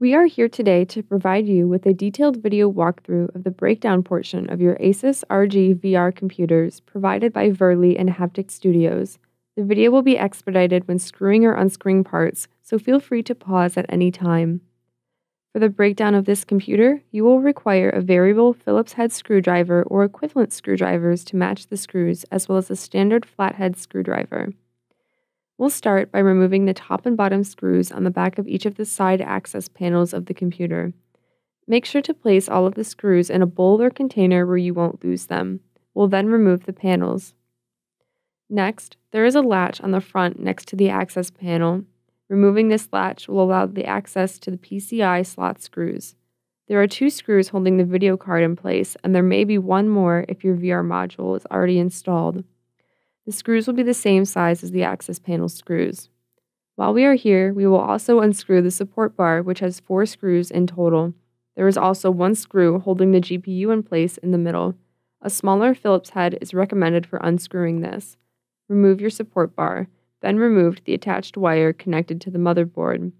We are here today to provide you with a detailed video walkthrough of the breakdown portion of your Asus RG VR computers provided by VIRLI and Haptic Studios. The video will be expedited when screwing or unscrewing parts, so feel free to pause at any time. For the breakdown of this computer, you will require a variable Phillips head screwdriver or equivalent screwdrivers to match the screws, as well as a standard flathead screwdriver. We'll start by removing the top and bottom screws on the back of each of the side access panels of the computer. Make sure to place all of the screws in a bowl or container where you won't lose them. We'll then remove the panels. Next, there is a latch on the front next to the access panel. Removing this latch will allow the access to the PCI slot screws. There are two screws holding the video card in place, and there may be one more if your VR module is already installed. The screws will be the same size as the access panel screws. While we are here, we will also unscrew the support bar, which has four screws in total. There is also one screw holding the GPU in place in the middle. A smaller Phillips head is recommended for unscrewing this. Remove your support bar, then remove the attached wire connected to the motherboard.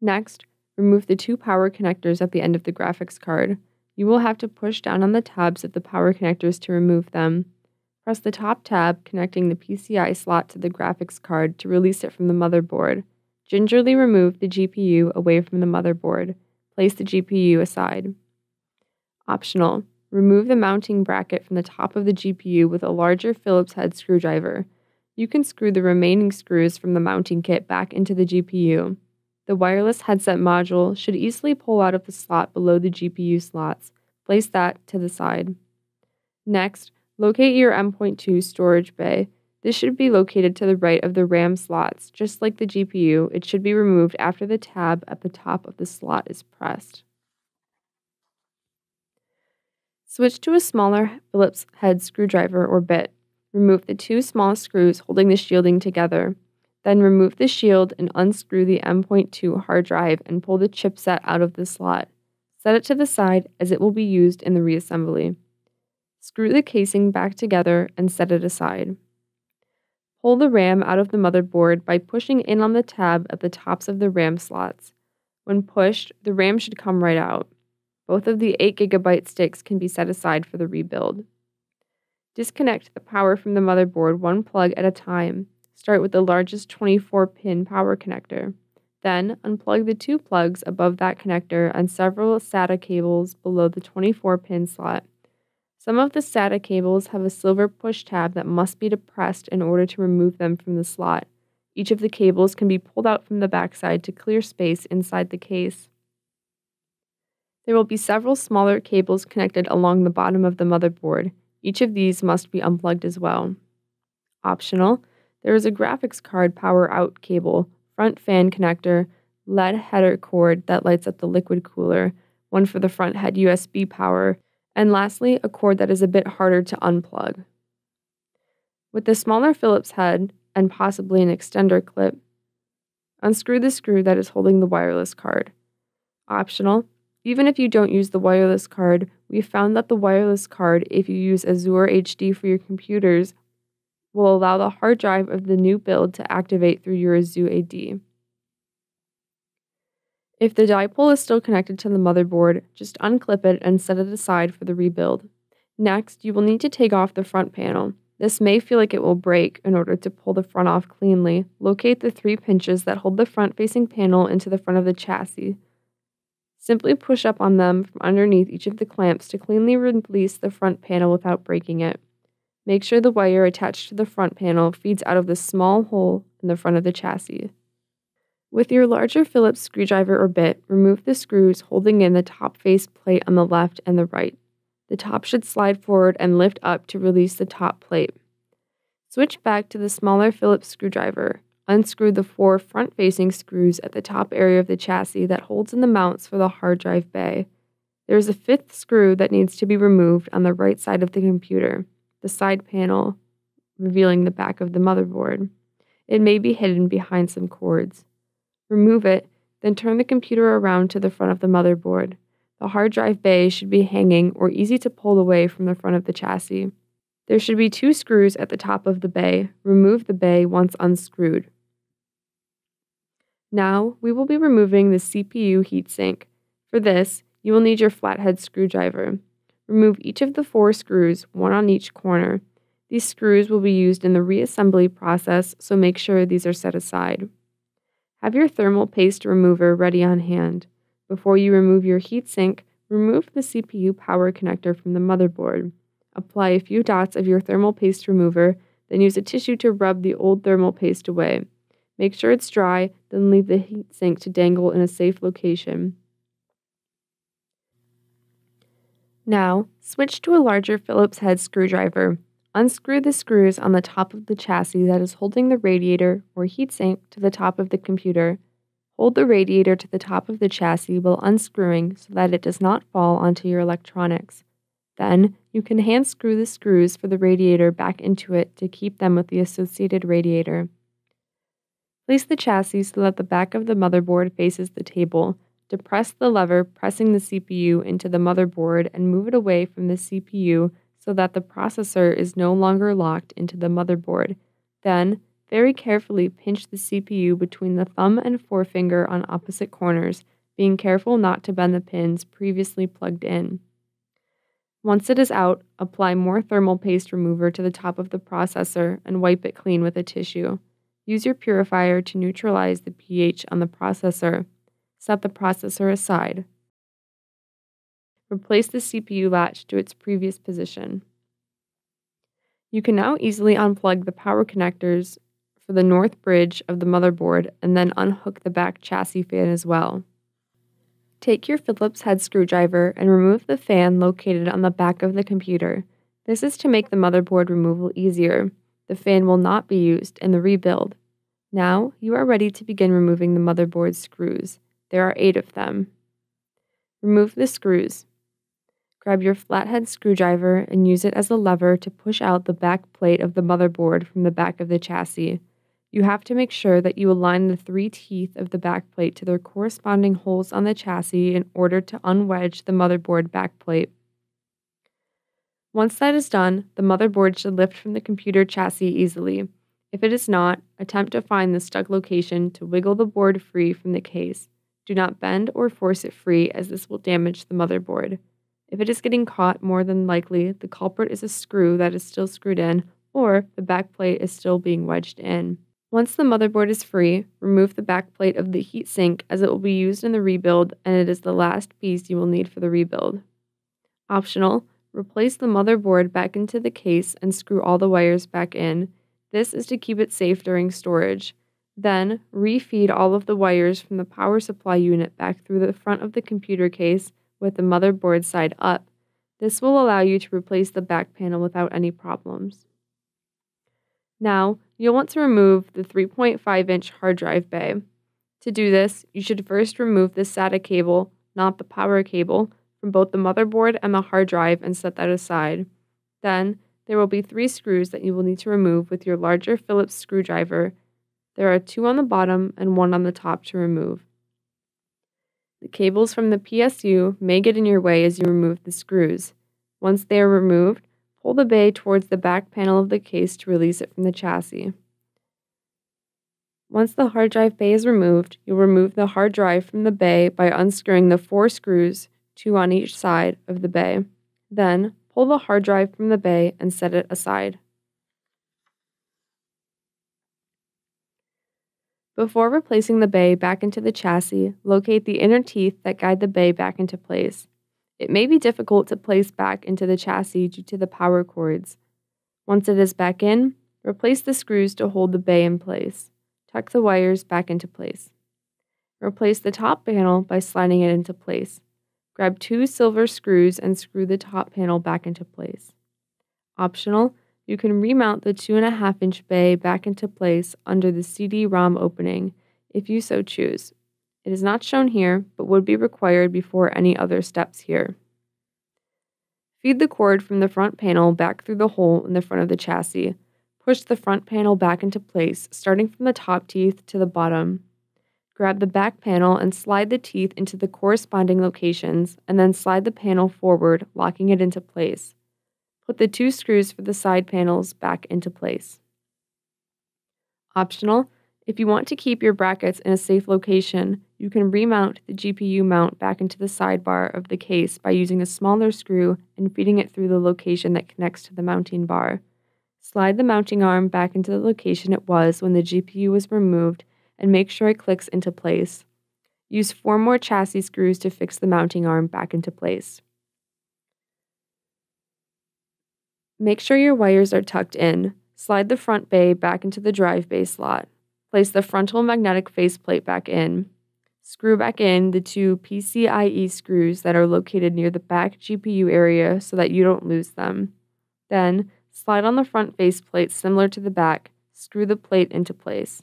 Next, remove the two power connectors at the end of the graphics card. You will have to push down on the tabs of the power connectors to remove them. Press the top tab connecting the PCI slot to the graphics card to release it from the motherboard. Gingerly remove the GPU away from the motherboard. Place the GPU aside. Optional. Remove the mounting bracket from the top of the GPU with a larger Phillips head screwdriver. You can screw the remaining screws from the mounting kit back into the GPU. The wireless headset module should easily pull out of the slot below the GPU slots. Place that to the side. Next, Locate your M.2 storage bay. This should be located to the right of the RAM slots. Just like the GPU, it should be removed after the tab at the top of the slot is pressed. Switch to a smaller Phillips head screwdriver or bit. Remove the two small screws holding the shielding together. Then remove the shield and unscrew the M.2 hard drive and pull the chipset out of the slot. Set it to the side as it will be used in the reassembly. Screw the casing back together and set it aside. Pull the RAM out of the motherboard by pushing in on the tab at the tops of the RAM slots. When pushed, the RAM should come right out. Both of the 8GB sticks can be set aside for the rebuild. Disconnect the power from the motherboard one plug at a time. Start with the largest 24 pin power connector. Then unplug the two plugs above that connector and several SATA cables below the 24 pin slot. Some of the SATA cables have a silver push tab that must be depressed in order to remove them from the slot. Each of the cables can be pulled out from the backside to clear space inside the case. There will be several smaller cables connected along the bottom of the motherboard. Each of these must be unplugged as well. Optional, there is a graphics card power out cable, front fan connector, LED header cord that lights up the liquid cooler, one for the front head USB power, and lastly, a cord that is a bit harder to unplug. With the smaller Phillips head and possibly an extender clip, unscrew the screw that is holding the wireless card. Optional, even if you don't use the wireless card, we found that the wireless card, if you use Azure AD for your computers, will allow the hard drive of the new build to activate through your Azure AD. If the dipole is still connected to the motherboard, just unclip it and set it aside for the rebuild. Next, you will need to take off the front panel. This may feel like it will break in order to pull the front off cleanly. Locate the three pinches that hold the front facing panel into the front of the chassis. Simply push up on them from underneath each of the clamps to cleanly release the front panel without breaking it. Make sure the wire attached to the front panel feeds out of the small hole in the front of the chassis. With your larger Phillips screwdriver or bit, remove the screws holding in the top face plate on the left and the right. The top should slide forward and lift up to release the top plate. Switch back to the smaller Phillips screwdriver. Unscrew the four front facing screws at the top area of the chassis that holds in the mounts for the hard drive bay. There is a fifth screw that needs to be removed on the right side of the computer, the side panel, revealing the back of the motherboard. It may be hidden behind some cords. Remove it, then turn the computer around to the front of the motherboard. The hard drive bay should be hanging or easy to pull away from the front of the chassis. There should be two screws at the top of the bay. Remove the bay once unscrewed. Now, we will be removing the CPU heatsink. For this, you will need your flathead screwdriver. Remove each of the four screws, one on each corner. These screws will be used in the reassembly process, so make sure these are set aside. Have your thermal paste remover ready on hand. Before you remove your heatsink, remove the CPU power connector from the motherboard. Apply a few dots of your thermal paste remover, then use a tissue to rub the old thermal paste away. Make sure it's dry, then leave the heatsink to dangle in a safe location. Now, switch to a larger Phillips head screwdriver. Unscrew the screws on the top of the chassis that is holding the radiator or heatsink to the top of the computer. Hold the radiator to the top of the chassis while unscrewing so that it does not fall onto your electronics. Then, you can hand screw the screws for the radiator back into it to keep them with the associated radiator. Place the chassis so that the back of the motherboard faces the table. Depress the lever pressing the CPU into the motherboard and move it away from the CPU so that the processor is no longer locked into the motherboard. Then, very carefully pinch the CPU between the thumb and forefinger on opposite corners, being careful not to bend the pins previously plugged in. Once it is out, apply more thermal paste remover to the top of the processor and wipe it clean with a tissue. Use your purifier to neutralize the pH on the processor. Set the processor aside. Replace the CPU latch to its previous position. You can now easily unplug the power connectors for the north bridge of the motherboard and then unhook the back chassis fan as well. Take your Phillips head screwdriver and remove the fan located on the back of the computer. This is to make the motherboard removal easier. The fan will not be used in the rebuild. Now you are ready to begin removing the motherboard screws. There are eight of them. Remove the screws. Grab your flathead screwdriver and use it as a lever to push out the back plate of the motherboard from the back of the chassis. You have to make sure that you align the three teeth of the back plate to their corresponding holes on the chassis in order to unwedge the motherboard back plate. Once that is done, the motherboard should lift from the computer chassis easily. If it is not, attempt to find the stuck location to wiggle the board free from the case. Do not bend or force it free, as this will damage the motherboard. If it is getting caught, more than likely the culprit is a screw that is still screwed in, or the back plate is still being wedged in. Once the motherboard is free, remove the back plate of the heatsink as it will be used in the rebuild and it is the last piece you will need for the rebuild. Optional, replace the motherboard back into the case and screw all the wires back in. This is to keep it safe during storage. Then, refeed all of the wires from the power supply unit back through the front of the computer case with the motherboard side up. This will allow you to replace the back panel without any problems. Now, you'll want to remove the 3.5 inch hard drive bay. To do this, you should first remove the SATA cable, not the power cable, from both the motherboard and the hard drive and set that aside. Then, there will be three screws that you will need to remove with your larger Phillips screwdriver. There are two on the bottom and one on the top to remove. The cables from the PSU may get in your way as you remove the screws. Once they are removed, pull the bay towards the back panel of the case to release it from the chassis. Once the hard drive bay is removed, you'll remove the hard drive from the bay by unscrewing the four screws, two on each side of the bay. Then, pull the hard drive from the bay and set it aside. Before replacing the bay back into the chassis, locate the inner teeth that guide the bay back into place. It may be difficult to place back into the chassis due to the power cords. Once it is back in, replace the screws to hold the bay in place. Tuck the wires back into place. Replace the top panel by sliding it into place. Grab two silver screws and screw the top panel back into place. Optional, you can remount the 2.5 inch bay back into place under the CD-ROM opening if you so choose. It is not shown here, but would be required before any other steps here. Feed the cord from the front panel back through the hole in the front of the chassis. Push the front panel back into place, starting from the top teeth to the bottom. Grab the back panel and slide the teeth into the corresponding locations, and then slide the panel forward, locking it into place. Put the two screws for the side panels back into place. Optional, If you want to keep your brackets in a safe location, you can remount the GPU mount back into the sidebar of the case by using a smaller screw and feeding it through the location that connects to the mounting bar. Slide the mounting arm back into the location it was when the GPU was removed and make sure it clicks into place. Use four more chassis screws to fix the mounting arm back into place. Make sure your wires are tucked in. Slide the front bay back into the drive bay slot. Place the frontal magnetic faceplate back in. Screw back in the two PCIe screws that are located near the back GPU area so that you don't lose them. Then, slide on the front faceplate similar to the back, screw the plate into place.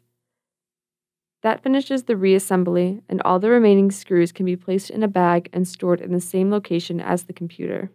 That finishes the reassembly, and all the remaining screws can be placed in a bag and stored in the same location as the computer.